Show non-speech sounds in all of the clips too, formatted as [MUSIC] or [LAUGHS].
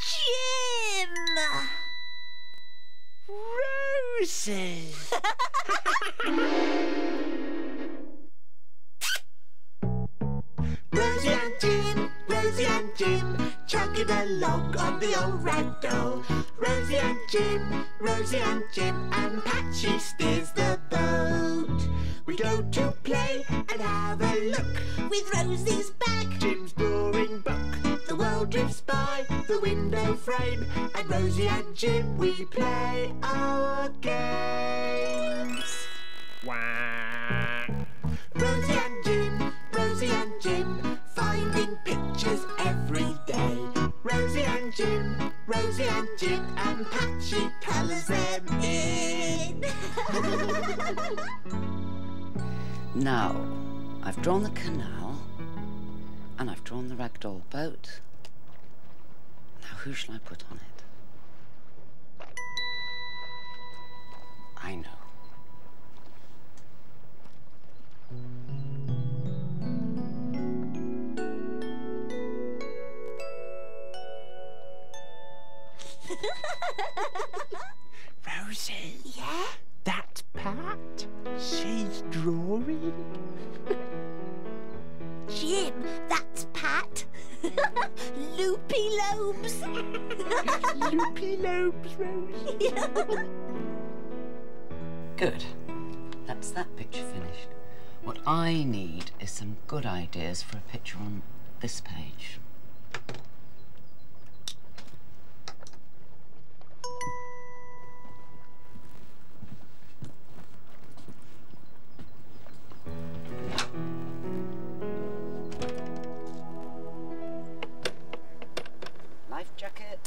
Jim! Roses! [LAUGHS] Rosie and Jim, Rosie and Jim, chugging along on the old ragdoll. Rosie and Jim, Rosie and Jim, and Pat she steers the boat. We go to play and have a look With Rosie's bag. Jim's boring book. The world drifts by the window frame, and Rosie and Jim we play our games. Wah. Jim, Rosie and Jim, and Pat she colours them in. [LAUGHS] Now, I've drawn the canal and I've drawn the ragdoll boat. Now, who shall I put on it? I know. [LAUGHS] Rosie, Yeah? that's Pat. She's drawing. Jim, that's Pat. [LAUGHS] Loopy lobes. [LAUGHS] Loopy lobes, Rosie. Good. That's that picture finished. What I need is some good ideas for a picture on this page. Jacket.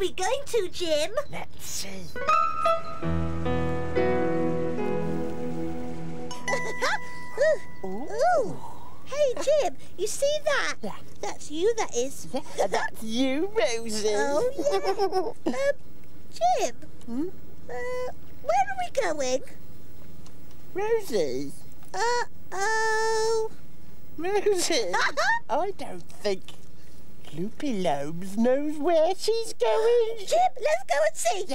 We going to, Jim? Let's see. [LAUGHS] Ooh. Hey, Jim, you see that? Yeah. That's you, that is. That's you, Rosie. Oh, yeah. um, Jim, Hmm? uh, where are we going? Rosie. Uh-oh. Rosie. [LAUGHS] I don't think Loopy Lobes knows where she's going. Jim, let's go and see.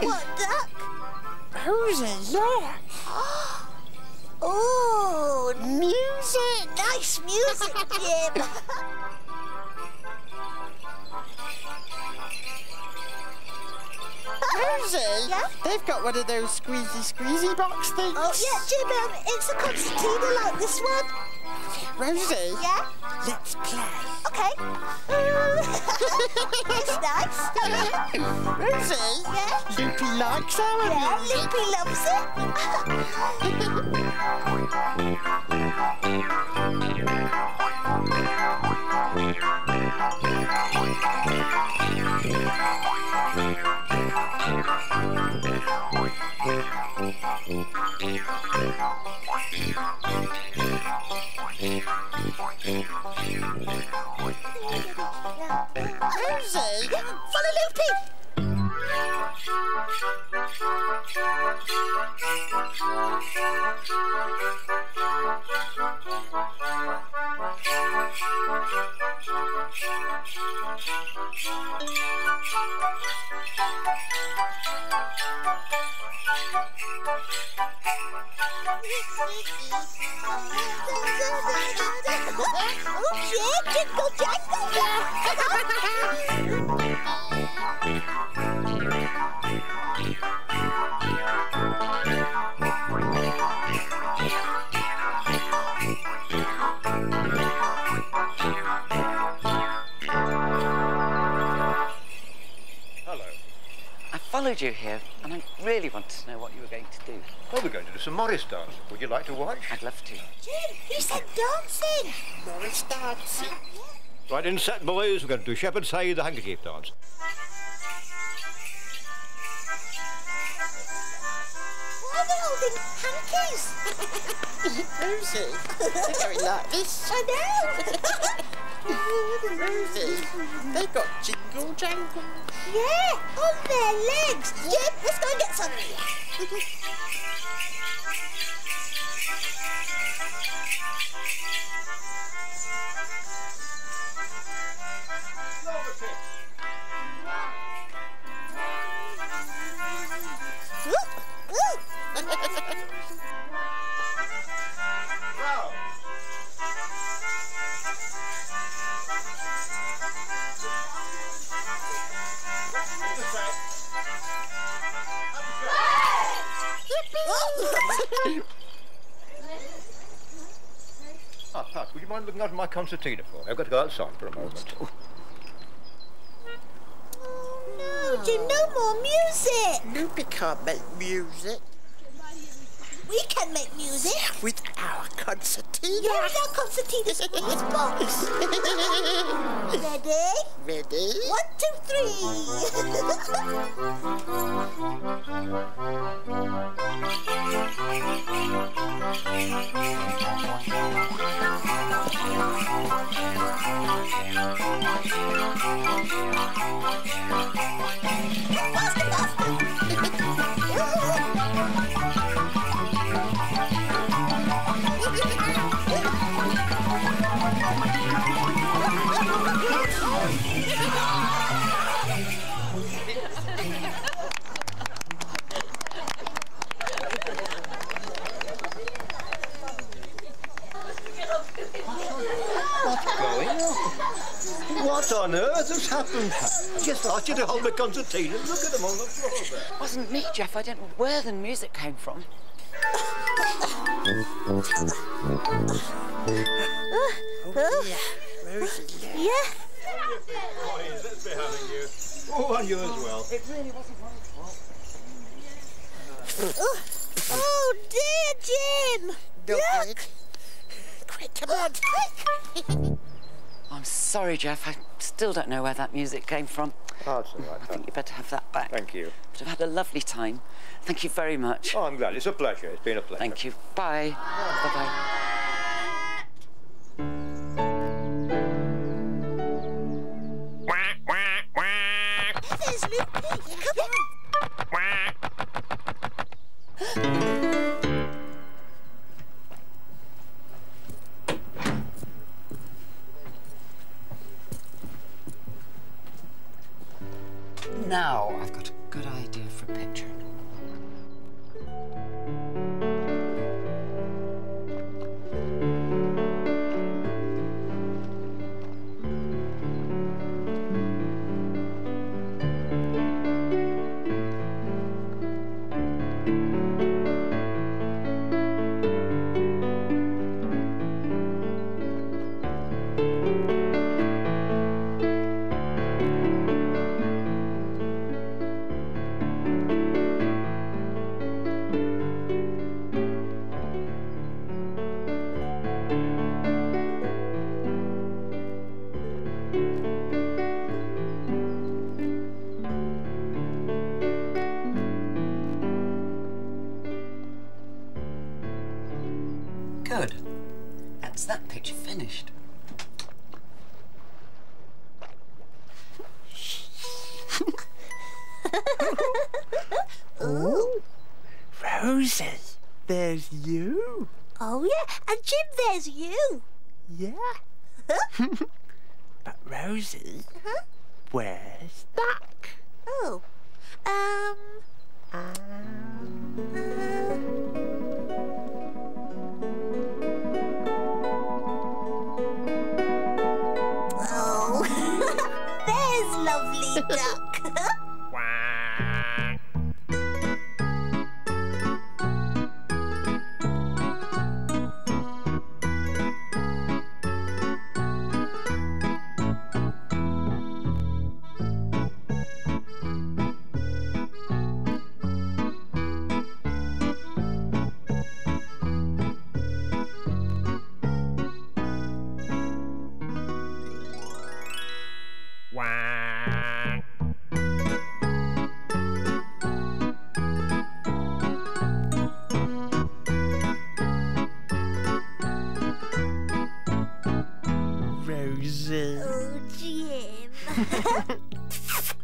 what duck? Rosie, look. Oh, Music. nice music, Jim. [LAUGHS] Rosie. Yeah? They've got one of those squeezy squeezy box things. Oh, yeah, Jim, um, it's a concertina like this one. Rosie. Yeah? Let's play. Okay. [LAUGHS] it's nice. Rosie. Yeah? Loopy likes our Yeah, music. Loopy loves it. [LAUGHS] Oh, followed you here, and I really wanted to know what you were going to do. Well, we're going to do some Morris dance. Would you like to watch? I'd love to. Jim, he said dancing. Morris dancing. Right in set, boys. We're going to do Shepherd's Hey, the handkerchief dance. Why are they holding hankies? Rosie, they're going like this. I know. [LAUGHS] Rosie, they got jingle jangle. yeah, on their legs. Jim, let's go and get some. Ah, Pat, would you mind looking out for my concertina for me? I've got to go outside for a moment. Oh, no, Jim, no more music. Loopy can't make music We can make music. with our concertina. Yeah, our concertina squeeze box. Ready? Ready? One, two, three. [LAUGHS] What on earth has happened, Pat? Just asked you to hold the concertina. Look at them on the floor there. It wasn't me, Jeff. I don't know where the music came from. Oh, yeah. Rosie, yeah. Yeah. Boys, let's be having you. Oh, and you as well. It really wasn't my fault. Oh, oh dear, Jim. Not Look. good. Quick, come on. Quick. I'm sorry, Jeff. I still don't know where that music came from. Oh, that's all right, I think Pat. you better have that back. Thank you. But I've had a lovely time. Thank you very much. Oh, I'm glad. It's a pleasure. It's been a pleasure. Thank you. Bye. Bye やった! Good. That's that picture finished. Rosie, there's you. Oh, yeah. And Jim, there's you. Yeah. [LAUGHS] but Rosie, uh-huh. where's Duck? Oh. Um. Ah. um. duck. [LAUGHS] Oh, Jim. [LAUGHS] [LAUGHS]